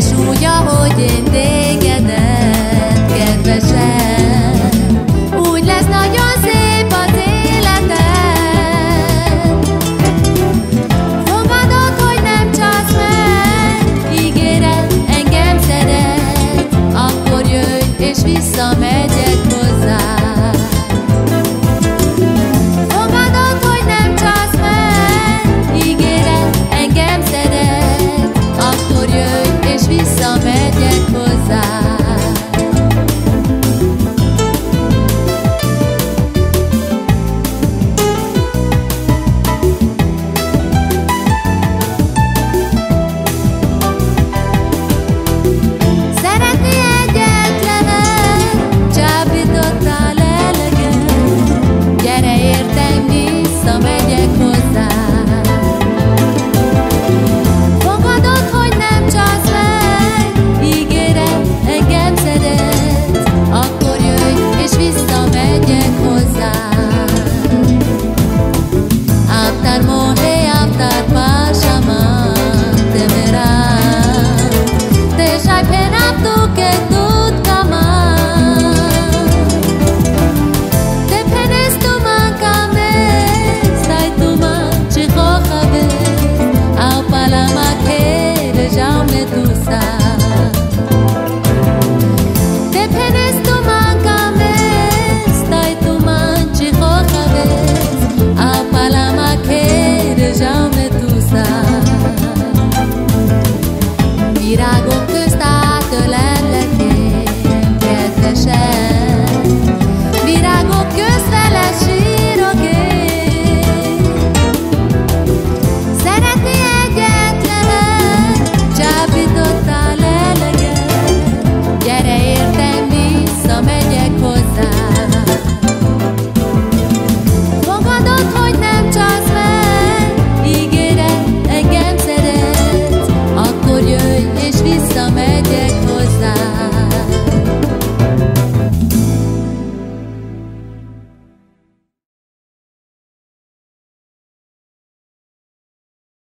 súja, hogy én dél. me